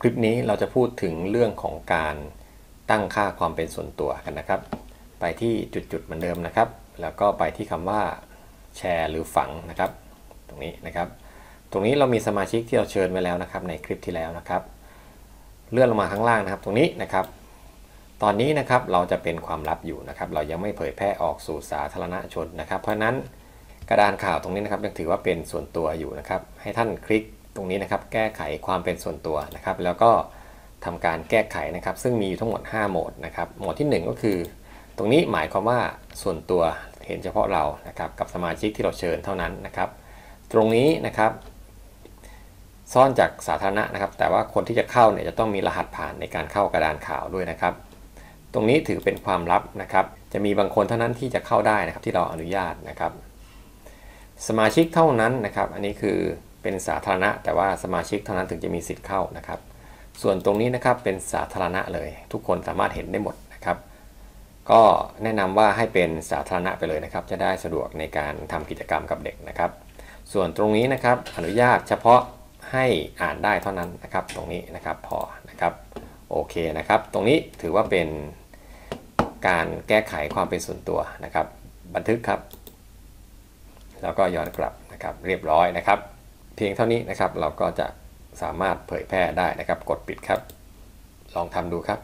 คลิปนี้เราจะพูดถึงเรื่องของการตั้งค่าความเป็นส่วนตัวกันนะครับ ไปที่จุดๆเหมือนเดิมนะครับ แล้วก็ไปที่คำว่าแชร์หรือฝังนะครับ ตรงนี้นะครับ ตรงนี้เรามีสมาชิกที่เราเชิญไว้แล้วนะครับ ในคลิปที่แล้วนะครับ เลื่อนลงมาข้างล่างนะครับ ตรงนี้นะครับ ตอนนี้นะครับเราจะเป็นความลับอยู่นะครับ เรายังไม่เผยแพร่ออกสู่สาธารณชนนะครับ เพราะฉะนั้นกระดานข่าวตรงนี้นะครับยังถือว่าเป็นส่วนตัวอยู่นะครับ ให้ท่านคลิก ตรงนี้นะครับแก้ไขความเป็นส่วนตัวนะครับ แล้วก็ทำการแก้ไขนะครับ ซึ่งมีอยู่ทั้งหมด 5 โหมดนะครับโหมดที่ 1 ก็คือ ตรงนี้หมายความว่าส่วนตัวเห็นเฉพาะเรานะครับกับสมาชิกที่เราเชิญเท่านั้นนะครับ ตรงนี้นะครับ ซ่อนจากสาธารณะนะครับ แต่ว่าคนที่จะเข้าเนี่ยจะต้องมีรหัสผ่านในการเข้ากระดานข่าวด้วยนะครับ ตรงนี้ถือเป็นความลับนะครับ จะมีบางคนเท่านั้นที่จะเข้าได้นะครับที่เราอนุญาตนะครับ สมาชิกเท่านั้นนะครับ อันนี้คือ เป็นสาธารณะ แต่ว่าสมาชิกเท่านั้นถึงจะมีสิทธิ์เข้านะครับ ส่วนตรงนี้นะครับเป็นสาธารณะเลย ทุกคนสามารถเห็นได้หมดนะครับ ก็แนะนำว่าให้เป็นสาธารณะไปเลยนะครับ จะได้สะดวกในการทำกิจกรรมกับเด็กนะครับ ส่วนตรงนี้นะครับอนุญาตเฉพาะให้อ่านได้เท่านั้นนะครับ ตรงนี้นะครับพอนะครับโอเคนะครับ ตรงนี้ถือว่าเป็นการแก้ไขความเป็นส่วนตัวนะครับ บันทึกครับ แล้วก็ย้อนกลับนะครับ เรียบร้อยนะครับ เพียงเท่านี้นะครับ เราก็จะสามารถเผยแพร่ได้นะครับ กดปิดครับ ลองทำดูครับ